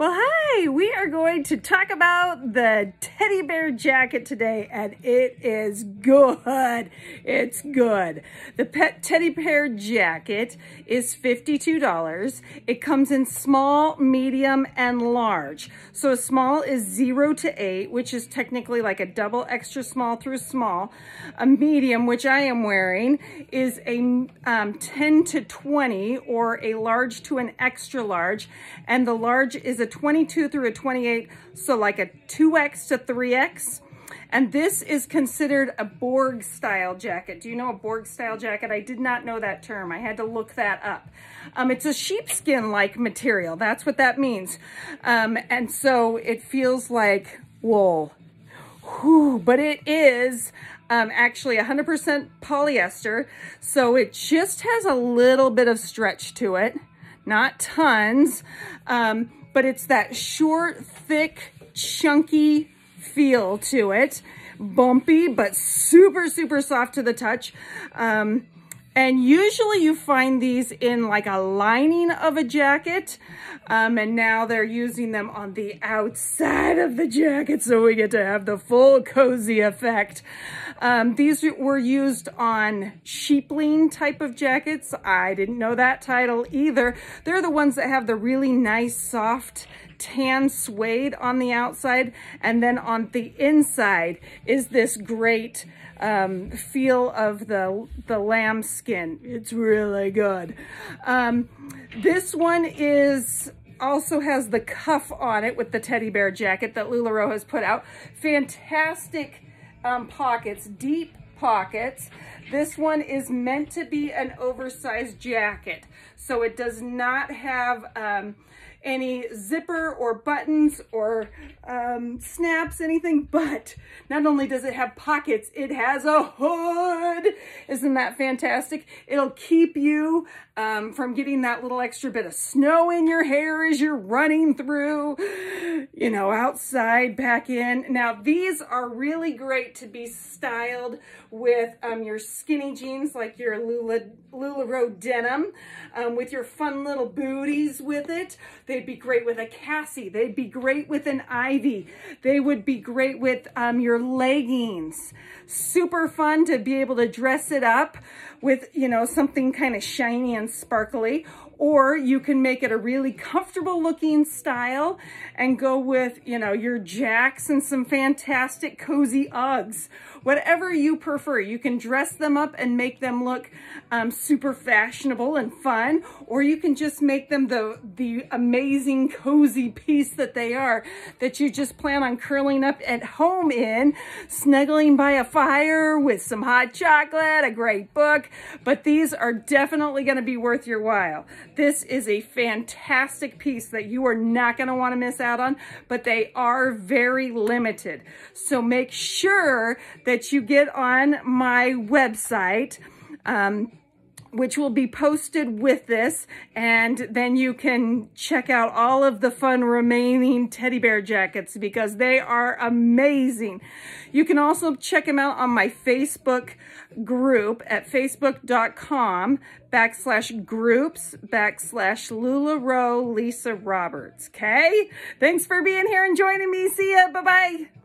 Well, hi, we are going to talk about the teddy bear jacket today, and it is good. It's good. The pet teddy bear jacket is $52. It comes in small, medium, and large. So a small is zero to eight, which is technically like a double extra small through small. A medium, which I am wearing, is a um, 10 to 20, or a large to an extra large, and the large is a 22 through a 28, so like a 2X to 3X. And this is considered a Borg style jacket. Do you know a Borg style jacket? I did not know that term. I had to look that up. Um, it's a sheepskin like material. That's what that means. Um, and so it feels like wool. Whew, but it is um, actually 100% polyester. So it just has a little bit of stretch to it, not tons. Um, but it's that short, thick, chunky feel to it. Bumpy, but super, super soft to the touch. Um, and usually you find these in like a lining of a jacket. Um, and now they're using them on the outside of the jacket so we get to have the full cozy effect. Um, these were used on shearling type of jackets. I didn't know that title either. They're the ones that have the really nice soft tan suede on the outside and then on the inside is this great um, feel of the, the lamb skin. It's really good. Um, this one is also has the cuff on it with the teddy bear jacket that LuLaRoe has put out. Fantastic um, pockets, deep pockets. This one is meant to be an oversized jacket. So it does not have um, any zipper or buttons or um, snaps, anything, but not only does it have pockets, it has a hood. Isn't that fantastic? It'll keep you um, from getting that little extra bit of snow in your hair as you're running through, you know, outside, back in. Now, these are really great to be styled with um, your skinny jeans, like your Lula, LuLaRoe denim, um, with your fun little booties with it. They'd be great with a Cassie. They'd be great with an Ivy. They would be great with um, your leggings. Super fun to be able to dress it up with, you know, something kind of shiny and sparkly or you can make it a really comfortable looking style and go with, you know, your jacks and some fantastic cozy Uggs. Whatever you prefer, you can dress them up and make them look um, super fashionable and fun, or you can just make them the, the amazing cozy piece that they are that you just plan on curling up at home in, snuggling by a fire with some hot chocolate, a great book, but these are definitely gonna be worth your while. This is a fantastic piece that you are not going to want to miss out on, but they are very limited. So make sure that you get on my website, um, which will be posted with this. And then you can check out all of the fun remaining teddy bear jackets because they are amazing. You can also check them out on my Facebook group at facebook.com backslash groups backslash LuLaRoe Lisa Roberts. Okay? Thanks for being here and joining me. See ya. Bye-bye.